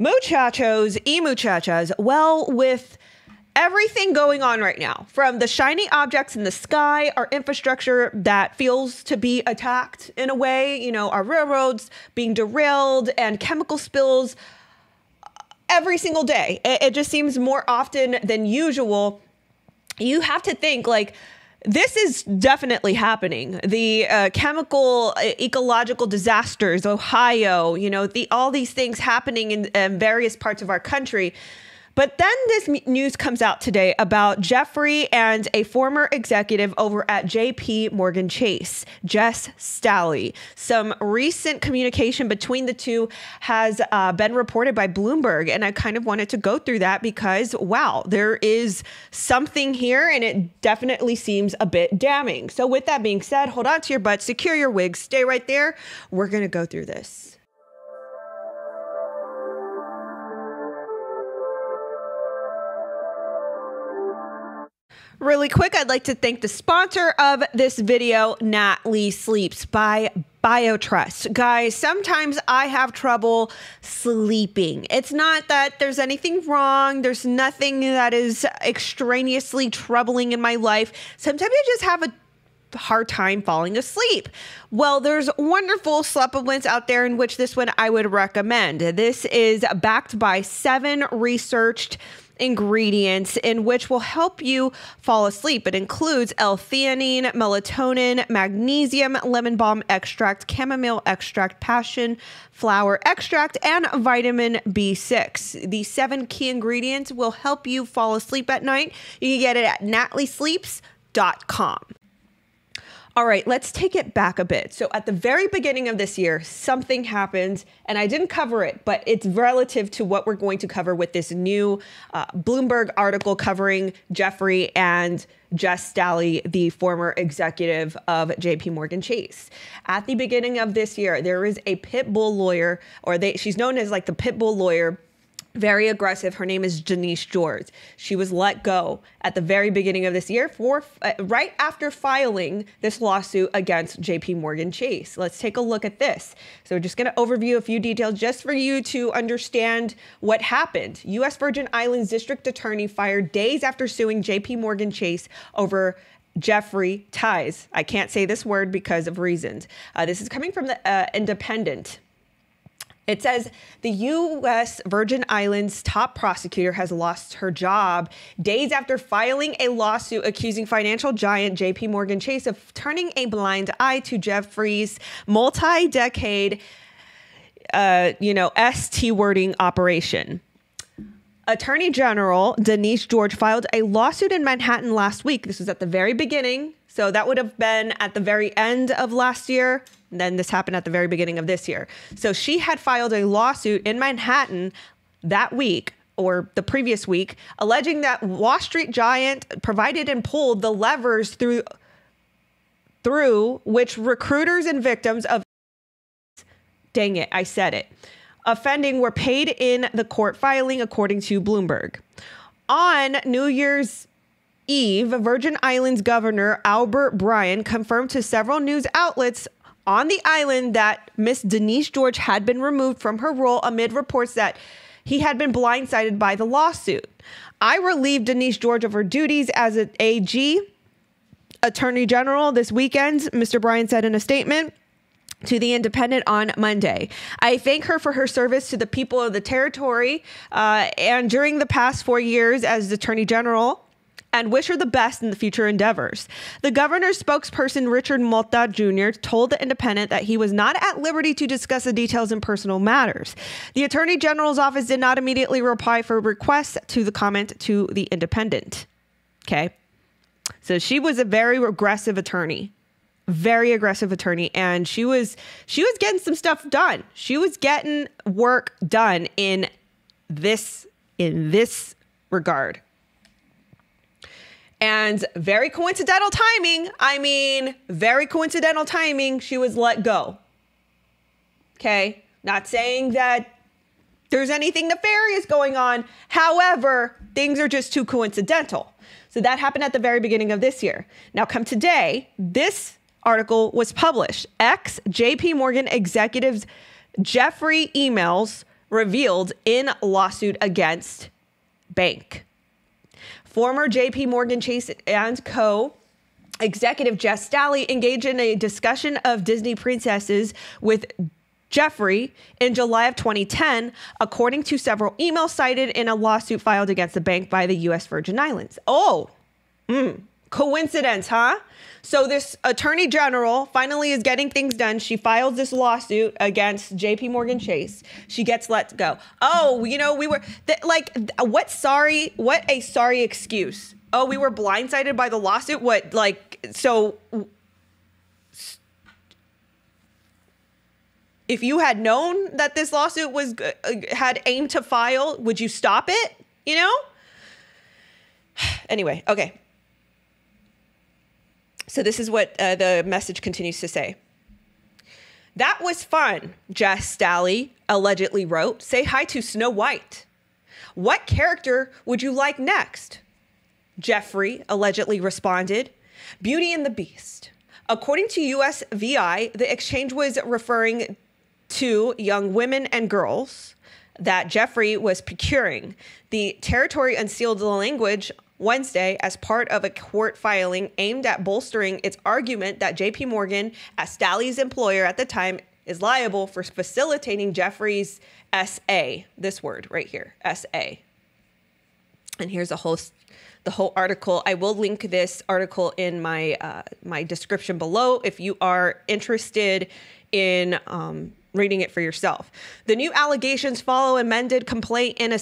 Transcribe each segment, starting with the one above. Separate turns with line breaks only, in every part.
Muchachos, e muchachas, well, with everything going on right now, from the shiny objects in the sky, our infrastructure that feels to be attacked in a way, you know, our railroads being derailed and chemical spills every single day. It, it just seems more often than usual. You have to think like, this is definitely happening. The uh, chemical uh, ecological disasters, Ohio, you know, the all these things happening in, in various parts of our country but then this news comes out today about Jeffrey and a former executive over at JP Morgan Chase, Jes Staley. Some recent communication between the two has uh, been reported by Bloomberg. And I kind of wanted to go through that because, wow, there is something here and it definitely seems a bit damning. So, with that being said, hold on to your butt, secure your wig, stay right there. We're going to go through this. Really quick, I'd like to thank the sponsor of this video, Natly Sleeps by BioTrust. Guys, sometimes I have trouble sleeping. It's not that there's anything wrong, there's nothing that is extraneously troubling in my life. Sometimes I just have a hard time falling asleep. Well, there's wonderful supplements out there in which this one I would recommend. This is backed by seven researched ingredients in which will help you fall asleep. It includes L-theanine, melatonin, magnesium, lemon balm extract, chamomile extract, passion flower extract, and vitamin B6. These seven key ingredients will help you fall asleep at night. You can get it at natlysleeps.com. All right, let's take it back a bit. So, at the very beginning of this year, something happened, and I didn't cover it, but it's relative to what we're going to cover with this new uh, Bloomberg article covering Jeffrey and Jes Staley, the former executive of JP Morgan Chase. At the beginning of this year, there is a pit bull lawyer, or they, she's known as like the pit bull lawyer very aggressive. Her name is Janice George. She was let go at the very beginning of this year for uh, right after filing this lawsuit against JP Morgan Chase. Let's take a look at this. So we're just going to overview a few details just for you to understand what happened. US Virgin Islands District Attorney fired days after suing JP Morgan Chase over Jeffrey ties. I can't say this word because of reasons. Uh, this is coming from the uh, Independent. It says the U.S. Virgin Islands top prosecutor has lost her job days after filing a lawsuit accusing financial giant J.P. Morgan Chase of turning a blind eye to Jeffrey's multi-decade, uh, you know, ST wording operation. Attorney General Denise George filed a lawsuit in Manhattan last week. This was at the very beginning. So that would have been at the very end of last year. Then this happened at the very beginning of this year. So she had filed a lawsuit in Manhattan that week or the previous week alleging that Wall Street giant provided and pulled the levers through through which recruiters and victims of dang it, I said it. Offending were paid in the court filing according to Bloomberg. On New Year's Eve, Virgin Islands Governor Albert Bryan confirmed to several news outlets on the island that Miss Denise George had been removed from her role amid reports that he had been blindsided by the lawsuit. I relieved Denise George of her duties as an AG, Attorney General, this weekend, Mr. Bryan said in a statement to the Independent on Monday. I thank her for her service to the people of the territory uh, and during the past four years as Attorney General and wish her the best in the future endeavors. The governor's spokesperson, Richard Motta Jr., told the Independent that he was not at liberty to discuss the details in personal matters. The Attorney General's office did not immediately reply for requests to the comment to the Independent. Okay. So she was a very aggressive attorney. Very aggressive attorney and she was she was getting some stuff done. She was getting work done in this in this regard. And very coincidental timing. I mean, very coincidental timing. She was let go. Okay. Not saying that there's anything nefarious going on. However, things are just too coincidental. So that happened at the very beginning of this year. Now, come today, this article was published. Ex JP Morgan executives Jeffrey emails revealed in lawsuit against bank. Former JP Morgan Chase and Co executive Jes Staley engaged in a discussion of Disney princesses with Jeffrey in July of 2010, according to several emails cited in a lawsuit filed against the bank by the U.S. Virgin Islands. Oh, mm, coincidence, huh? So this attorney general finally is getting things done. She files this lawsuit against JP Morgan Chase. She gets let go. Oh, you know, we were th- like what sorry, what a sorry excuse. Oh, we were blindsided by the lawsuit. What like so if you had known that this lawsuit was uh, had aimed to file, would you stop it? You know? Anyway, okay. So this is what uh, the message continues to say. That was fun, Jes Staley allegedly wrote. Say hi to Snow White. What character would you like next? Jeffrey allegedly responded, Beauty and the Beast. According to USVI, the exchange was referring to young women and girls that Jeffrey was procuring. The territory unsealed the language Wednesday as part of a court filing aimed at bolstering its argument that JP Morgan, as Staley's employer at the time, is liable for facilitating Jeffrey's SA, this word right here, SA. And here's a whole the whole article. I will link this article in my uh, my description below if you are interested in um, reading it for yourself. The new allegations follow amended complaint in a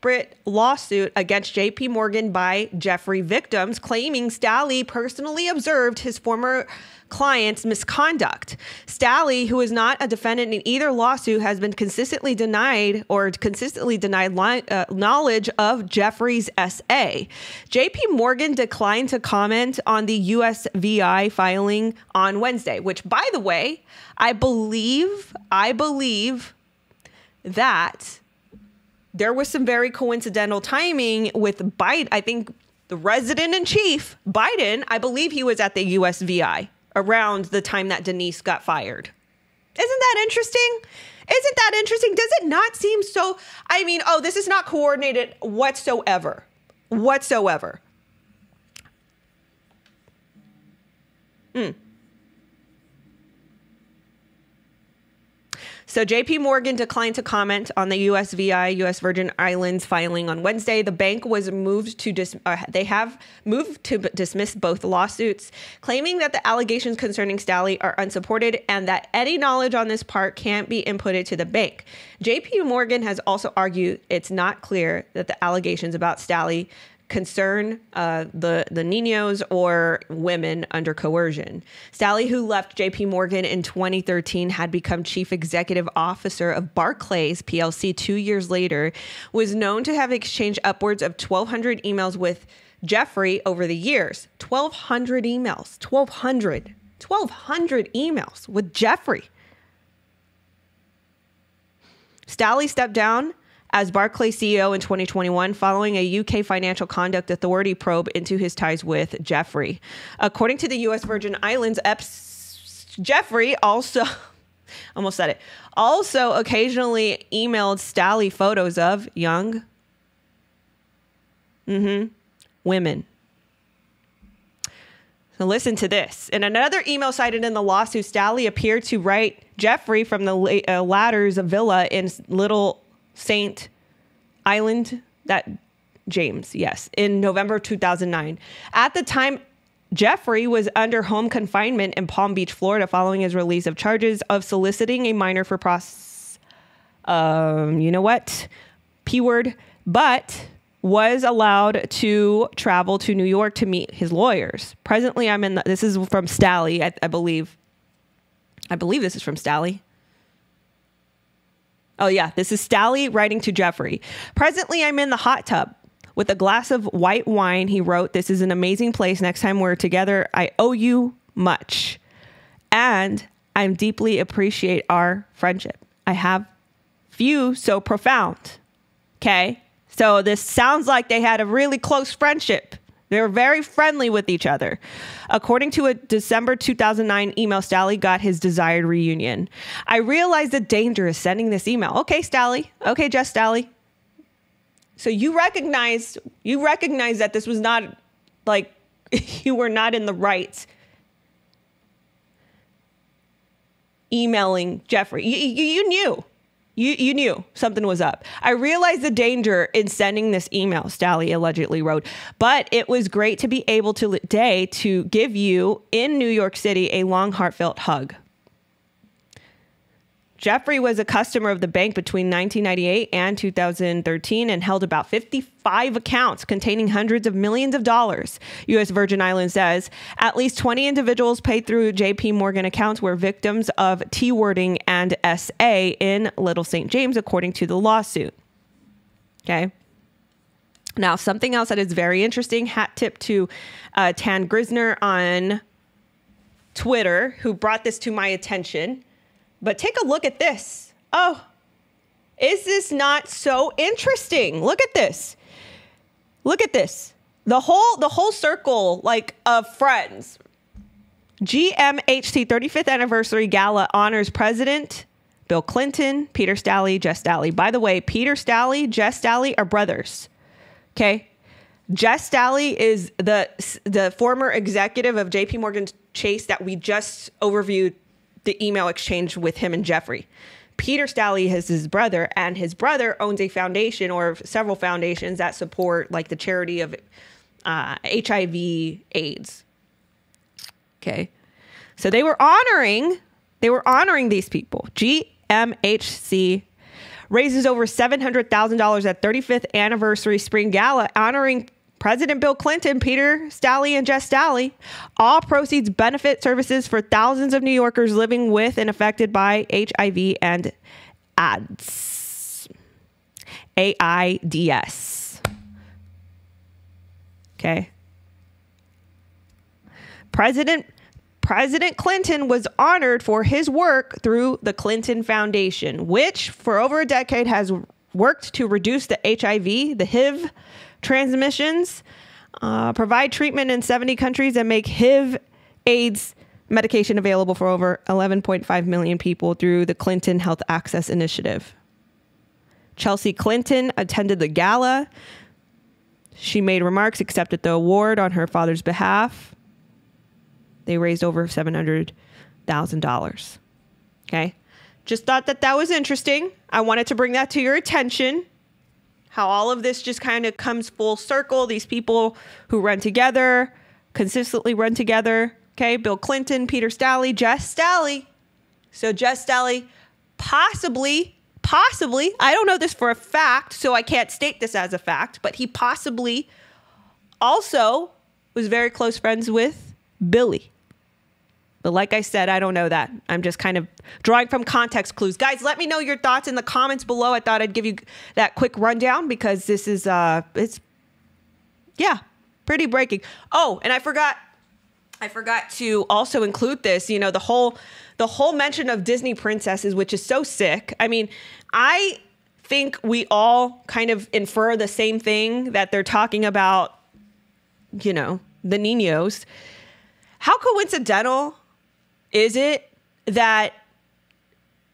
separate lawsuit against JP Morgan by Jeffrey victims, claiming Staley personally observed his former client's misconduct. Staley, who is not a defendant in either lawsuit, has been consistently denied or consistently denied li- uh, knowledge of Jeffrey's SA. JP Morgan declined to comment on the USVI filing on Wednesday, which by the way, I believe I believe that there was some very coincidental timing with Biden. I think the resident in chief, Biden, I believe he was at the USVI around the time that Denise got fired. Isn't that interesting? Isn't that interesting? Does it not seem so? I mean, oh, this is not coordinated whatsoever. Whatsoever. Hmm. So JP Morgan declined to comment on the USVI, US Virgin Islands filing on Wednesday. The bank was moved to dis- uh, they have moved to dismiss both lawsuits, claiming that the allegations concerning Staley are unsupported and that any knowledge on this part can't be inputted to the bank. JP Morgan has also argued it's not clear that the allegations about Staley concern uh, the the Ninos or women under coercion. Staley, who left J.P. Morgan in 2013, had become chief executive officer of Barclays PLC two years later. Was known to have exchanged upwards of 1,200 emails with Jeffrey over the years. 1,200 emails. 1,200. 1,200 emails with Jeffrey. Staley stepped down as Barclays CEO in 2021 following a UK Financial Conduct Authority probe into his ties with Jeffrey. According to the US Virgin Islands, Jeffrey also almost said it. Also occasionally emailed Staley photos of young mm-hmm, women. So listen to this. In another email cited in the lawsuit, Staley appeared to write Jeffrey from the uh, villa in Little Saint Island, that James, yes, in November 2009. At the time, Jeffrey was under home confinement in Palm Beach, Florida, following his release of charges of soliciting a minor for pros. Um, you know what? P word, but was allowed to travel to New York to meet his lawyers. Presently, I'm in. The, this is from Staley, I, I believe. I believe this is from Staley. Oh, yeah. This is Staley writing to Jeffrey. Presently, I'm in the hot tub with a glass of white wine. He wrote, This is an amazing place. Next time we're together, I owe you much. And I deeply appreciate our friendship. I have few so profound. Okay. So this sounds like they had a really close friendship. They were very friendly with each other. According to a December 2009 email, Staley got his desired reunion. I realized the danger of sending this email. Okay, Staley. Okay, Jes Staley. So you recognized you recognized that this was not like you were not in the right emailing Jeffrey. You, you, you knew. You, you knew something was up. I realized the danger in sending this email, Staley allegedly wrote, but it was great to be able to today to give you in New York City a long, heartfelt hug. Jeffrey was a customer of the bank between 1998 and 2013 and held about 55 accounts containing hundreds of millions of dollars. U.S. Virgin Islands says at least 20 individuals paid through JP Morgan accounts were victims of T wording and SA in Little St. James, according to the lawsuit. Okay. Now, something else that is very interesting hat tip to uh, Tan Grisner on Twitter, who brought this to my attention but take a look at this. Oh, is this not so interesting? Look at this. Look at this. The whole the whole circle like of friends. GMHC 35th anniversary gala honors President Bill Clinton, Peter Staley, Jes Staley. By the way, Peter Staley, Jes Staley are brothers. Okay? Jes Staley is the the former executive of JP Morgan Chase that we just overviewed the email exchange with him and Jeffrey. Peter Staley is his brother, and his brother owns a foundation or several foundations that support like the charity of uh, HIV AIDS. Okay. So they were honoring, they were honoring these people. GMHC raises over $700,000 at 35th anniversary spring gala honoring President Bill Clinton, Peter Staley, and Jes Staley. All proceeds benefit services for thousands of New Yorkers living with and affected by HIV and AIDS. AIDS. Okay. President President Clinton was honored for his work through the Clinton Foundation, which for over a decade has worked to reduce the HIV, the HIV transmissions, uh, provide treatment in 70 countries, and make HIV AIDS medication available for over 11.5 million people through the Clinton Health Access Initiative. Chelsea Clinton attended the gala. She made remarks, accepted the award on her father's behalf. They raised over $700,000. Okay. Just thought that that was interesting. I wanted to bring that to your attention how all of this just kind of comes full circle. These people who run together, consistently run together. Okay, Bill Clinton, Peter Staley, Jes Staley. So Jes Staley possibly, possibly, I don't know this for a fact, so I can't state this as a fact, but he possibly also was very close friends with Billy. But like I said, I don't know that. I'm just kind of drawing from context clues. Guys, let me know your thoughts in the comments below. I thought I'd give you that quick rundown because this is uh it's yeah, pretty breaking. Oh, and I forgot I forgot to also include this, you know, the whole the whole mention of Disney princesses, which is so sick. I mean, I think we all kind of infer the same thing that they're talking about, you know, the Ninos. How coincidental is it that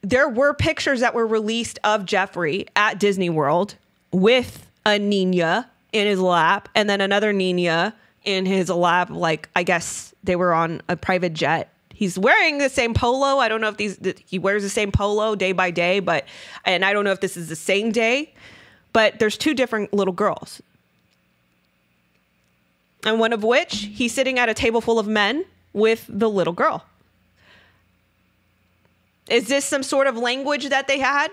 there were pictures that were released of Jeffrey at Disney World with a Nina in his lap and then another Nina in his lap? Like, I guess they were on a private jet. He's wearing the same polo. I don't know if these he wears the same polo day by day, but and I don't know if this is the same day, but there's two different little girls. And one of which he's sitting at a table full of men with the little girl. Is this some sort of language that they had?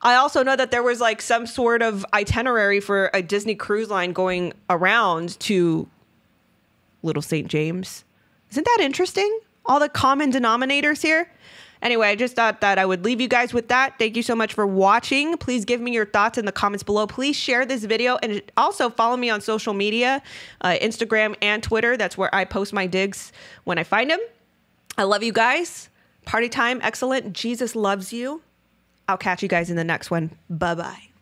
I also know that there was like some sort of itinerary for a Disney cruise line going around to Little St. James. Isn't that interesting? All the common denominators here. Anyway, I just thought that I would leave you guys with that. Thank you so much for watching. Please give me your thoughts in the comments below. Please share this video and also follow me on social media, uh, Instagram and Twitter. That's where I post my digs when I find them. I love you guys. Party time, excellent. Jesus loves you. I'll catch you guys in the next one. Bye bye.